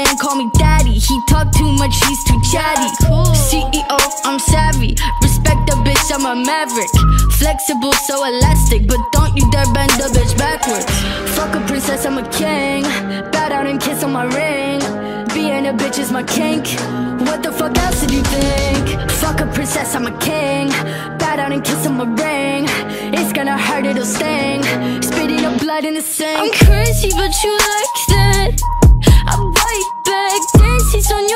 man call me daddy. He talk too much, he's too chatty. CEO, I'm savvy. Respect the bitch, I'm a maverick. Flexible, so elastic, but don't you dare bend the bitch backwards. Fuck a princess, I'm a king. Bow down and kiss on my ring. Being a bitch is my kink. What the fuck else did you think? Fuck a princess, I'm a king. Bow down and kiss on my ring. It's gonna hurt, it'll sting. Spitting up blood in the sink. I'm crazy, but you like that. I bite back, dances on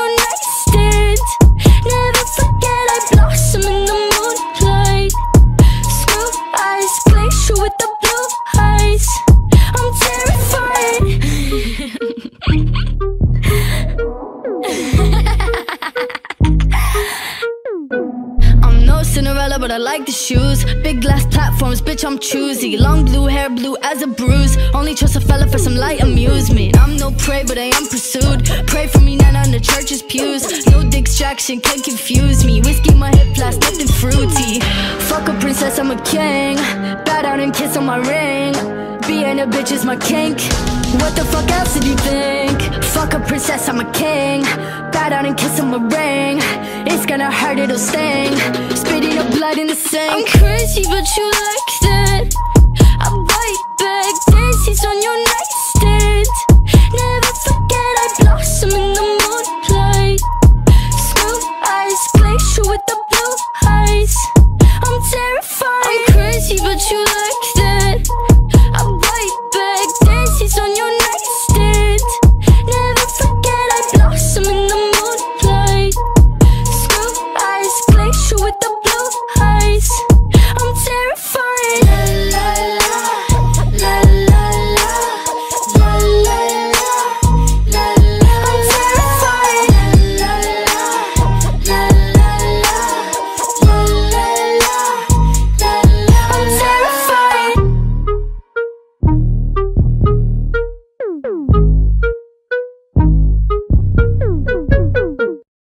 Cinderella, but I like the shoes. Big glass platforms, bitch, I'm choosy. Long blue hair, blue as a bruise. Only trust a fella for some light amusement. I'm no prey, but I am pursued. Pray for me, not on the church's pews. No distraction can confuse me. Whiskey, my hip flask, nothing fruity. Fuck a princess, I'm a king. Bow down and kiss on my ring. Being a bitch is my kink. What the fuck else did you think? Fuck a princess, I'm a king. Bow down and kiss on my ring. It's gonna hurt, it'll sting. Spitting up blood in the sink. I'm crazy, but you like that. I bite back, dances on your nightstand. Never forget I blossom in the moonlight. Screw eyes, glacier with the the